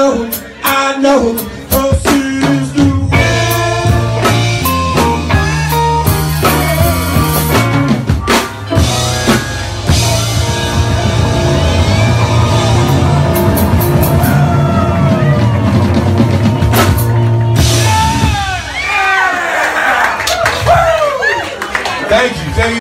know, I know.